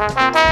Bye.